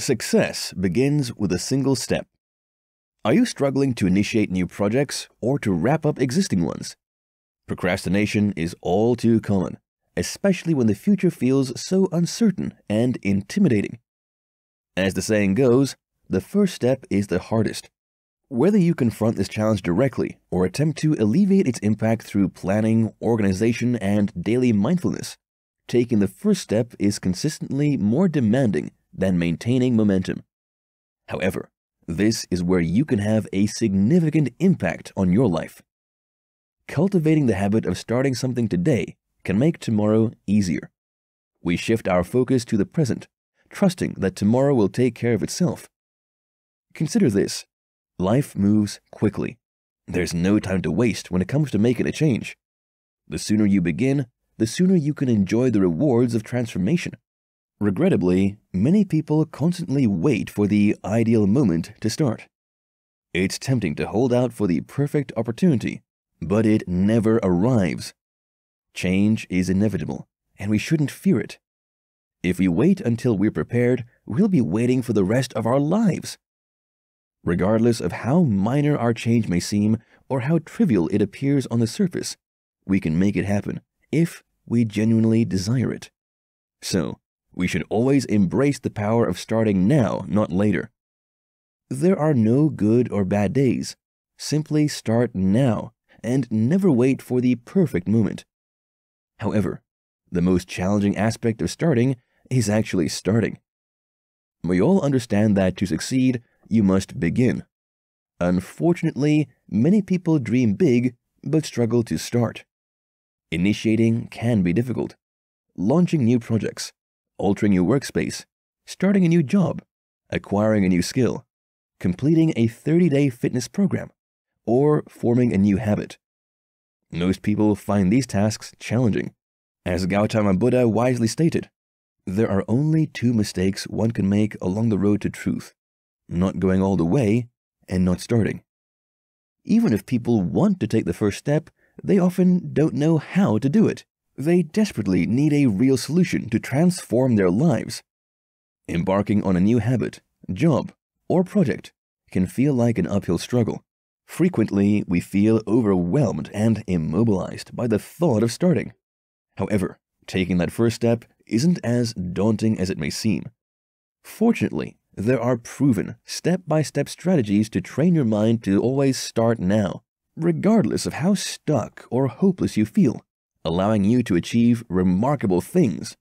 Success begins with a single step. Are you struggling to initiate new projects or to wrap up existing ones? Procrastination is all too common, especially when the future feels so uncertain and intimidating. As the saying goes, the first step is the hardest. Whether you confront this challenge directly or attempt to alleviate its impact through planning, organization, and daily mindfulness, taking the first step is consistently more demanding than maintaining momentum. However, this is where you can have a significant impact on your life. Cultivating the habit of starting something today can make tomorrow easier. We shift our focus to the present, trusting that tomorrow will take care of itself. Consider this life moves quickly. There's no time to waste when it comes to making a change. The sooner you begin, the sooner you can enjoy the rewards of transformation. Regrettably, many people constantly wait for the ideal moment to start. It's tempting to hold out for the perfect opportunity, but it never arrives. Change is inevitable, and we shouldn't fear it. If we wait until we're prepared, we'll be waiting for the rest of our lives. Regardless of how minor our change may seem or how trivial it appears on the surface, we can make it happen if we genuinely desire it. So, we should always embrace the power of starting now, not later. There are no good or bad days. Simply start now and never wait for the perfect moment. However, the most challenging aspect of starting is actually starting. We all understand that to succeed, you must begin. Unfortunately, many people dream big but struggle to start. Initiating can be difficult. Launching new projects, altering your workspace, starting a new job, acquiring a new skill, completing a 30-day fitness program, or forming a new habit. Most people find these tasks challenging. As Gautama Buddha wisely stated, there are only two mistakes one can make along the road to truth, not going all the way and not starting. Even if people want to take the first step, they often don't know how to do it. They desperately need a real solution to transform their lives. Embarking on a new habit, job, or project can feel like an uphill struggle. Frequently, we feel overwhelmed and immobilized by the thought of starting. However, taking that first step isn't as daunting as it may seem. Fortunately, there are proven step-by-step strategies to train your mind to always start now, regardless of how stuck or hopeless you feel allowing you to achieve remarkable things.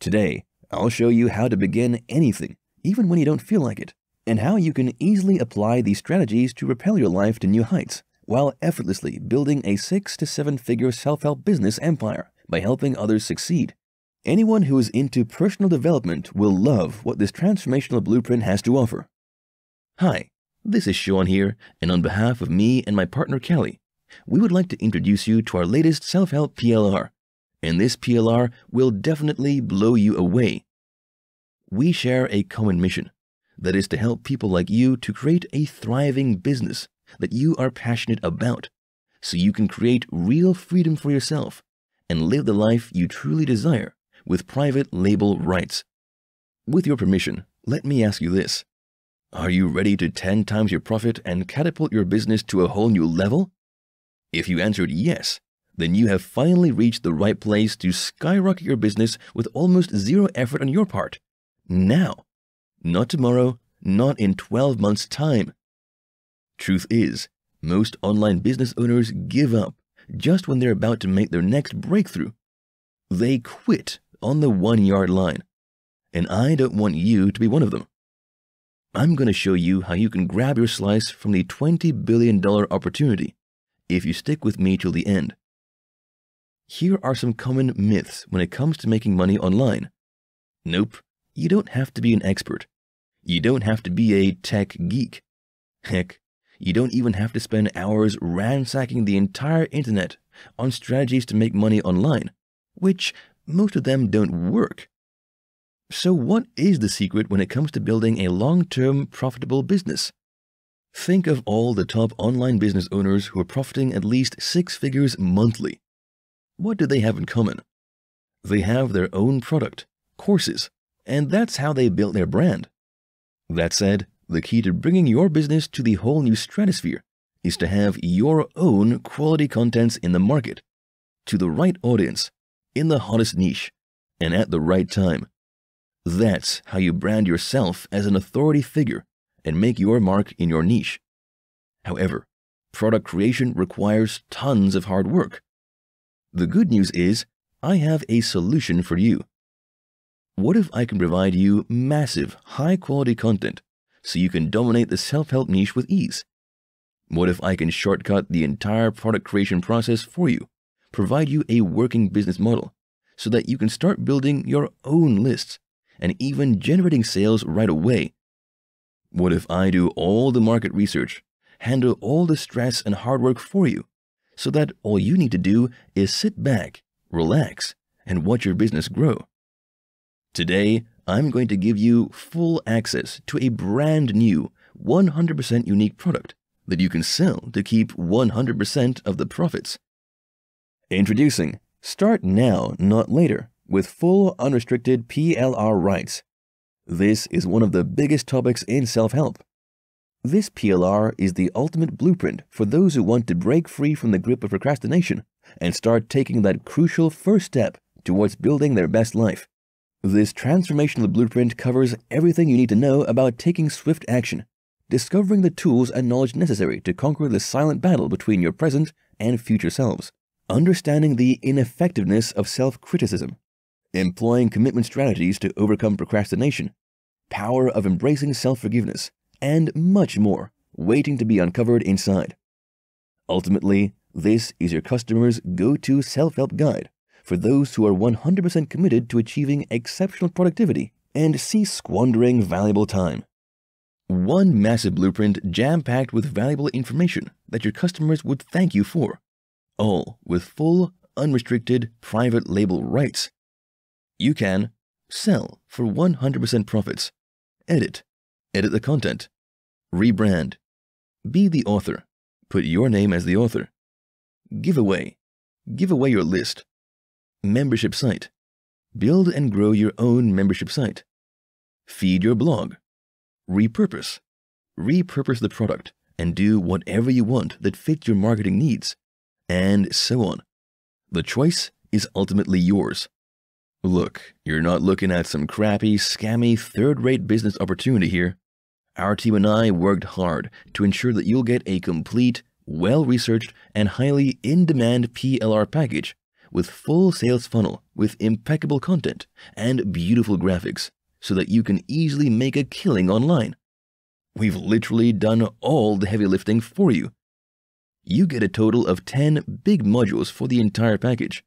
Today, I'll show you how to begin anything, even when you don't feel like it, and how you can easily apply these strategies to propel your life to new heights while effortlessly building a six to seven figure self-help business empire by helping others succeed. Anyone who is into personal development will love what this transformational blueprint has to offer. Hi, this is Shaun here, and on behalf of me and my partner Cally, we would like to introduce you to our latest self-help PLR, and this PLR will definitely blow you away. We share a common mission, that is to help people like you to create a thriving business that you are passionate about, so you can create real freedom for yourself and live the life you truly desire with private label rights. With your permission, let me ask you this. Are you ready to 10 times your profit and catapult your business to a whole new level? If you answered yes, then you have finally reached the right place to skyrocket your business with almost zero effort on your part. Now, not tomorrow, not in 12 months' time. Truth is, most online business owners give up just when they're about to make their next breakthrough. They quit on the one yard line. And I don't want you to be one of them. I'm going to show you how you can grab your slice from the $20 billion opportunity if you stick with me till the end. Here are some common myths when it comes to making money online. Nope, you don't have to be an expert. You don't have to be a tech geek. Heck, you don't even have to spend hours ransacking the entire internet on strategies to make money online, which most of them don't work. So what is the secret when it comes to building a long-term profitable business? Think of all the top online business owners who are profiting at least six figures monthly. What do they have in common? They have their own product, courses, and that's how they built their brand. That said, the key to bringing your business to the whole new stratosphere is to have your own quality contents in the market, to the right audience, in the hottest niche, and at the right time. That's how you brand yourself as an authority figure and make your mark in your niche. However, product creation requires tons of hard work. The good news is, I have a solution for you. What if I can provide you massive, high quality content so you can dominate the self help niche with ease? What if I can shortcut the entire product creation process for you, provide you a working business model so that you can start building your own lists and even generating sales right away? What if I do all the market research, handle all the stress and hard work for you, so that all you need to do is sit back, relax, and watch your business grow? Today, I'm going to give you full access to a brand new, 100% unique product that you can sell to keep 100% of the profits. Introducing Start Now, Not Later with full unrestricted PLR rights. This is one of the biggest topics in self help. This PLR is the ultimate blueprint for those who want to break free from the grip of procrastination and start taking that crucial first step towards building their best life. This transformational blueprint covers everything you need to know about taking swift action, discovering the tools and knowledge necessary to conquer the silent battle between your present and future selves, understanding the ineffectiveness of self criticism, employing commitment strategies to overcome procrastination, power of embracing self forgiveness, and much more waiting to be uncovered inside. Ultimately, this is your customer's go to self help guide for those who are 100% committed to achieving exceptional productivity and cease squandering valuable time. One massive blueprint jam packed with valuable information that your customers would thank you for, all with full, unrestricted private label rights. You can sell for 100% profits, edit, edit the content, rebrand, be the author, put your name as the author, give away, give away your list, Membership site. Build and grow your own membership site. Feed your blog. Repurpose. Repurpose the product and do whatever you want that fits your marketing needs. And so on. The choice is ultimately yours. Look, you're not looking at some crappy, scammy, third rate business opportunity here. Our team and I worked hard to ensure that you'll get a complete, well researched, and highly in demand PLR package with full sales funnel with impeccable content and beautiful graphics so that you can easily make a killing online. We've literally done all the heavy lifting for you. You get a total of 10 big modules for the entire package.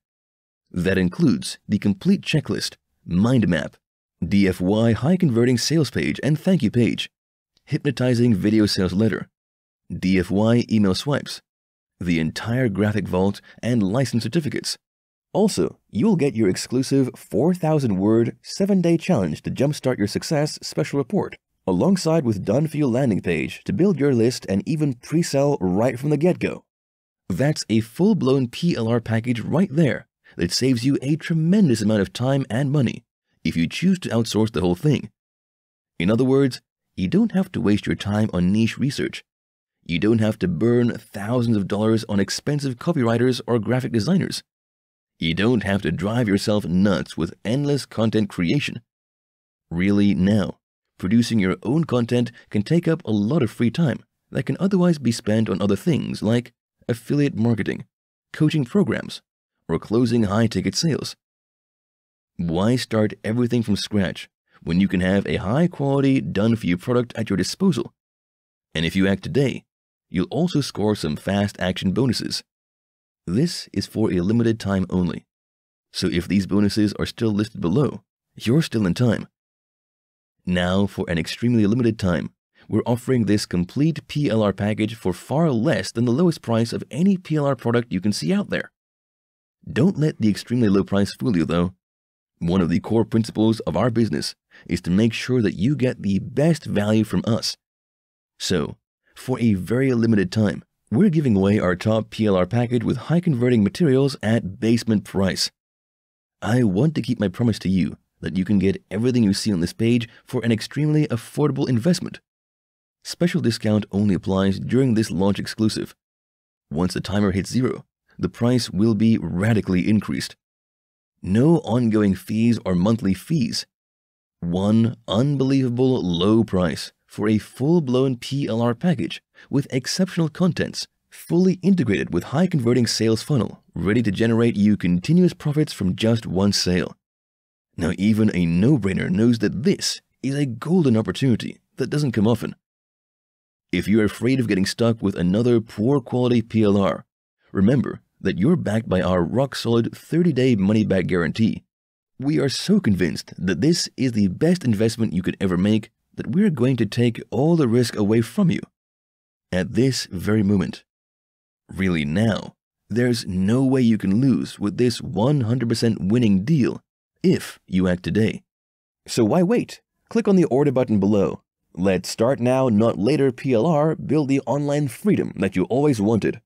That includes the complete checklist, mind map, DFY high converting sales page and thank you page, hypnotizing video sales letter, DFY email swipes, the entire graphic vault and license certificates, also, you'll get your exclusive 4,000 word, 7 day challenge to jumpstart your success special report, alongside with done for you landing page to build your list and even pre sell right from the get go. That's a full blown PLR package right there that saves you a tremendous amount of time and money if you choose to outsource the whole thing. In other words, you don't have to waste your time on niche research. You don't have to burn thousands of dollars on expensive copywriters or graphic designers. You don't have to drive yourself nuts with endless content creation. Really, now, producing your own content can take up a lot of free time that can otherwise be spent on other things like affiliate marketing, coaching programs, or closing high ticket sales. Why start everything from scratch when you can have a high quality, done for you product at your disposal? And if you act today, you'll also score some fast action bonuses this is for a limited time only. So if these bonuses are still listed below, you're still in time. Now, for an extremely limited time, we're offering this complete PLR package for far less than the lowest price of any PLR product you can see out there. Don't let the extremely low price fool you, though. One of the core principles of our business is to make sure that you get the best value from us. So, for a very limited time, we're giving away our top PLR package with high converting materials at basement price. I want to keep my promise to you that you can get everything you see on this page for an extremely affordable investment. Special discount only applies during this launch exclusive. Once the timer hits zero, the price will be radically increased. No ongoing fees or monthly fees. One unbelievable low price for a full-blown PLR package with exceptional contents, fully integrated with high converting sales funnel, ready to generate you continuous profits from just one sale. Now even a no-brainer knows that this is a golden opportunity that doesn't come often. If you're afraid of getting stuck with another poor quality PLR, remember that you're backed by our rock-solid 30-day money-back guarantee. We are so convinced that this is the best investment you could ever make that we're going to take all the risk away from you. At this very moment. Really now, there's no way you can lose with this 100% winning deal if you act today. So why wait? Click on the order button below. Let's start now, not later PLR build the online freedom that you always wanted.